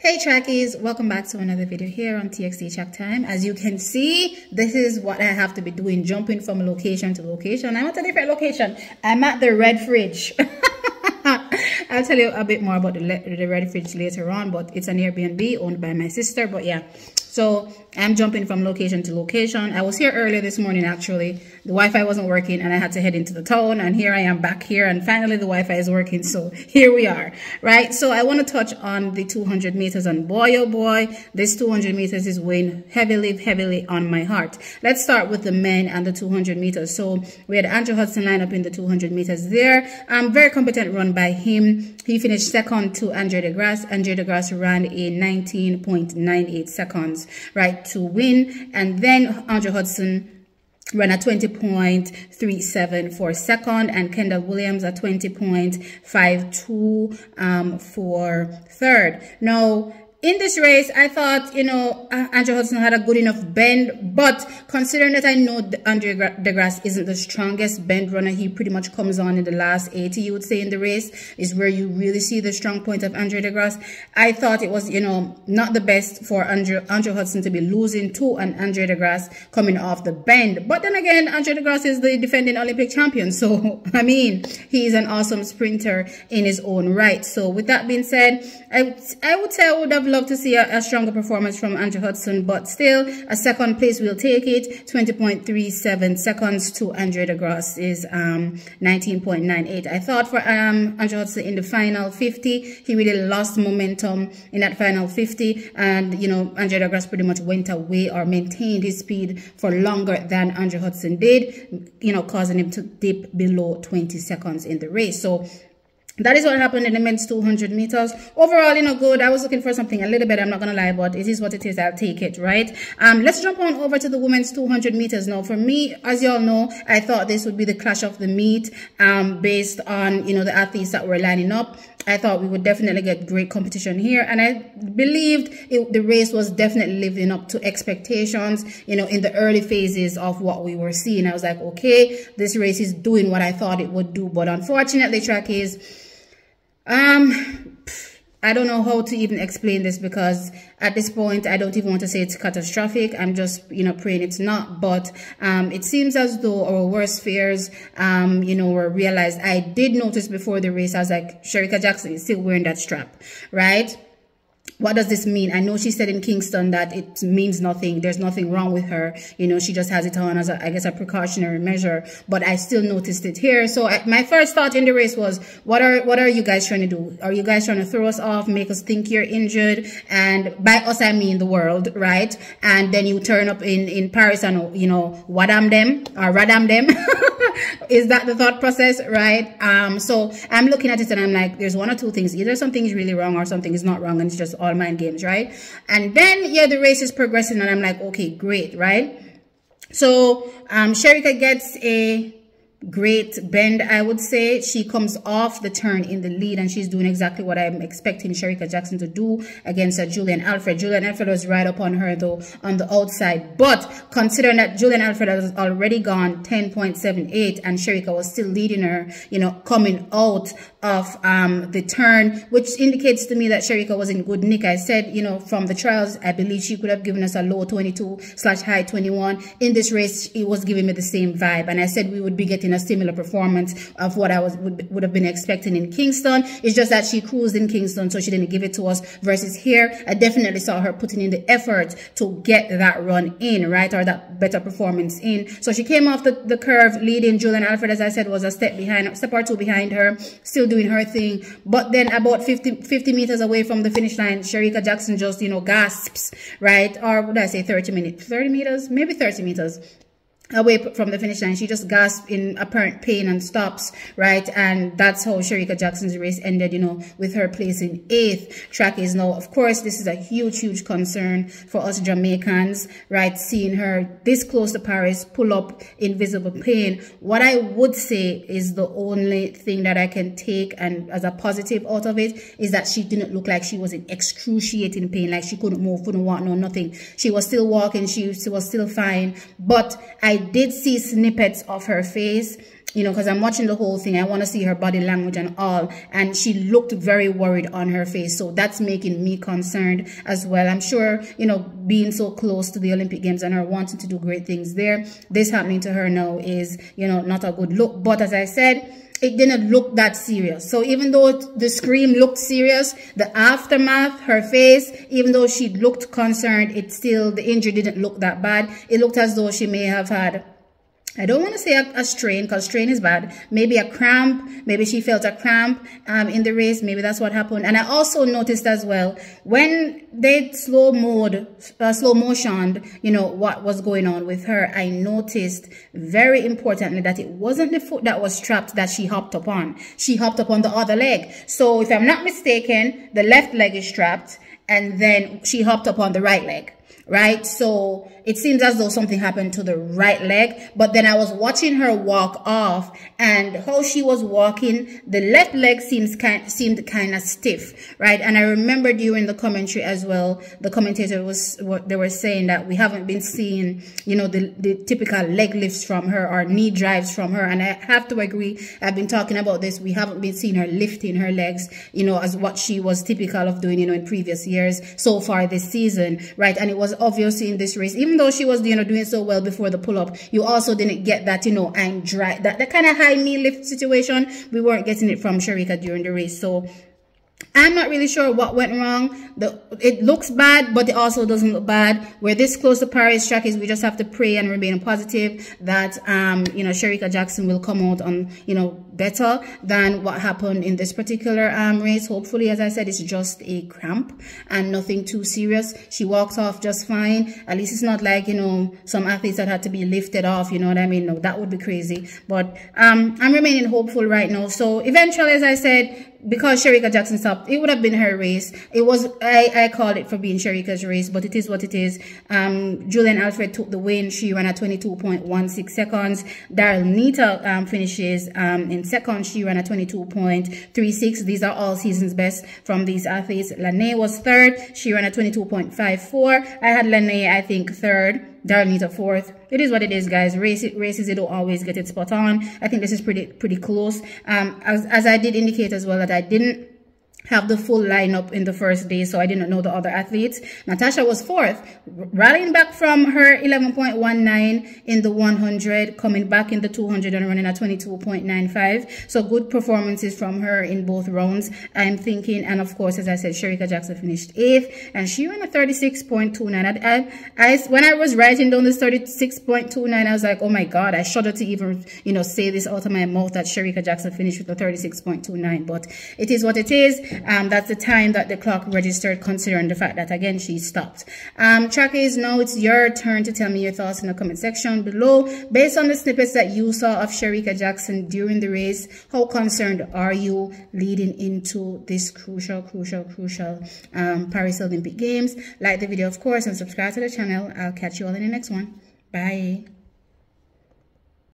Hey trackies, welcome back to another video here on TXT Track Time. As you can see, this is what I have to be doing, jumping from location to location. I'm at a different location. I'm at the Red Fridge. I'll tell you a bit more about the, the Red Fridge later on, but it's an Airbnb owned by my sister. But yeah, so I'm jumping from location to location. I was here earlier this morning, actually. The Wi-Fi wasn't working and I had to head into the town and here I am back here and finally the Wi-Fi is working. So here we are, right? So I want to touch on the 200 meters and boy, oh boy, this 200 meters is weighing heavily, heavily on my heart. Let's start with the men and the 200 meters. So we had Andrew Hudson line up in the 200 meters there. Um, very competent run by him. He finished second to Andre DeGrasse. Andre DeGrasse ran a 19.98 seconds right, to win. And then Andrew Hudson ran a 20.37 for second and Kendall Williams a 20.52 um, for third. Now, in this race, I thought, you know, uh, Andrew Hudson had a good enough bend, but considering that I know Andre DeGrasse isn't the strongest bend runner, he pretty much comes on in the last 80, you would say, in the race, is where you really see the strong point of Andre DeGrasse. I thought it was, you know, not the best for Andrew, Andrew Hudson to be losing to an Andre DeGrasse coming off the bend. But then again, Andre DeGrasse is the defending Olympic champion, so, I mean, he's an awesome sprinter in his own right. So, with that being said, I, I would say I would have love to see a, a, stronger performance from Andrew Hudson, but still, a second place will take it. 20.37 seconds to Andre DeGrasse is um, 19.98. I thought for um, Andrew Hudson in the final 50, he really lost momentum in that final 50. And, you know, Andre DeGrasse pretty much went away or maintained his speed for longer than Andrew Hudson did, you know, causing him to dip below 20 seconds in the race. So that is what happened in the men's 200 meters. Overall, you know, good. I was looking for something a little bit, I'm not going to lie, but it is what it is. I'll take it, right? Um, let's jump on over to the women's 200 meters now. For me, as y'all know, I thought this would be the clash of the meet, um, based on, you know, the athletes that were lining up. I thought we would definitely get great competition here. And I believed it, the race was definitely living up to expectations, you know, in the early phases of what we were seeing. I was like, okay, this race is doing what I thought it would do. But unfortunately, track is, um, I don't know how to even explain this because at this point, I don't even want to say it's catastrophic. I'm just, you know, praying it's not. But um, it seems as though our worst fears, um, you know, were realized. I did notice before the race, I was like, Shericka Jackson is still wearing that strap, right? What does this mean? I know she said in Kingston that it means nothing. There's nothing wrong with her. You know, she just has it on as, a, I guess, a precautionary measure. But I still noticed it here. So I, my first thought in the race was, what are what are you guys trying to do? Are you guys trying to throw us off, make us think you're injured? And by us, I mean the world, right? And then you turn up in, in Paris and, you know, what am them or radam them. Is that the thought process, right? Um, so I'm looking at it and I'm like, there's one or two things. Either something is really wrong or something is not wrong and it's just all mind games, right? And then, yeah, the race is progressing and I'm like, okay, great, right? So, um, Shericka gets a great bend, I would say. She comes off the turn in the lead and she's doing exactly what I'm expecting Shericka Jackson to do against uh, Julien Alfred. Julien Alfred was right up on her though on the outside. But considering that Julien Alfred has already gone 10.78 and Shericka was still leading her, you know, coming out of um, the turn, which indicates to me that Shericka was in good nick. I said, you know, from the trials, I believe she could have given us a low 22 slash high 21. In this race, it was giving me the same vibe. And I said we would be getting a similar performance of what I was would, would have been expecting in Kingston. It's just that she cruised in Kingston, so she didn't give it to us. Versus here, I definitely saw her putting in the effort to get that run in, right? Or that better performance in. So she came off the, the curve leading Julien Alfred, as I said, was a step behind, step or two behind her, still doing her thing. But then about 50, 50 meters away from the finish line, Shericka Jackson just, you know, gasps, right? Or would I say 30 minutes, 30 meters, maybe 30 meters away from the finish line. She just gasped in apparent pain and stops, right? And that's how Shericka Jackson's race ended, you know, with her place in eighth. Track is now, of course, this is a huge, huge concern for us Jamaicans, right? Seeing her this close to Paris pull up invisible pain. What I would say is the only thing that I can take and as a positive out of it is that she didn't look like she was in excruciating pain, like she couldn't move, couldn't walk, no, nothing. She was still walking, she, she was still fine. But I did see snippets of her face you know, because I'm watching the whole thing. I want to see her body language and all. And she looked very worried on her face. So that's making me concerned as well. I'm sure, you know, being so close to the Olympic Games and her wanting to do great things there, this happening to her now is, you know, not a good look. But as I said, it didn't look that serious. So even though the scream looked serious, the aftermath, her face, even though she looked concerned, it still, the injury didn't look that bad. It looked as though she may have had I don't want to say a, a strain because strain is bad. Maybe a cramp. Maybe she felt a cramp um, in the race. Maybe that's what happened. And I also noticed as well when they slow mode, uh, slow motioned, you know, what was going on with her. I noticed very importantly that it wasn't the foot that was strapped that she hopped upon. She hopped upon the other leg. So if I'm not mistaken, the left leg is strapped and then she hopped upon the right leg right? So it seems as though something happened to the right leg. But then I was watching her walk off and how she was walking, the left leg seems kind, seemed kind of stiff, right? And I remember during the commentary as well, the commentator was, what they were saying that we haven't been seeing, you know, the, the typical leg lifts from her or knee drives from her. And I have to agree, I've been talking about this. We haven't been seeing her lifting her legs, you know, as what she was typical of doing, you know, in previous years so far this season, right? And it was obviously in this race, even though she was, you know, doing so well before the pull-up, you also didn't get that, you know, I'm dry, that, that kind of high knee lift situation. We weren't getting it from Shericka during the race. So I'm not really sure what went wrong. The, it looks bad, but it also doesn't look bad. We're this close to Paris track is we just have to pray and remain positive that, um, you know, Shericka Jackson will come out on, you know, better than what happened in this particular um, race. Hopefully, as I said, it's just a cramp and nothing too serious. She walked off just fine. At least it's not like, you know, some athletes that had to be lifted off, you know what I mean? No, that would be crazy. But um, I'm remaining hopeful right now. So eventually, as I said, because Shericka Jackson stopped, it would have been her race. It was, I, I called it for being Shericka's race, but it is what it is. Um, Julien Alfred took the win. She ran at 22.16 seconds. Daryll Neita um, finishes um, in second. She ran at 22.36. These are all season's best from these athletes. Lene was third. She ran at 22.54. I had Lene, I think, third. Daryll Neita fourth. It is what it is, guys. Race, races, they don't always get it spot on. I think this is pretty pretty close. Um, as, as I did indicate as well that I didn't have the full lineup in the first day, so I didn't know the other athletes. Natasha was fourth, rallying back from her 11.19 in the 100, coming back in the 200 and running at 22.95. So good performances from her in both rounds. I'm thinking, and of course, as I said, Shericka Jackson finished eighth, and she ran a 36.29. I, I, when I was writing down this 36.29, I was like, oh my God, I shudder to even, you know, say this out of my mouth that Shericka Jackson finished with a 36.29, but it is what it is. Um, that's the time that the clock registered considering the fact that again she stopped. Um, is now it's your turn to tell me your thoughts in the comment section below. Based on the snippets that you saw of Shericka Jackson during the race, how concerned are you leading into this crucial, crucial, crucial um, Paris Olympic Games? Like the video, of course, and subscribe to the channel. I'll catch you all in the next one. Bye.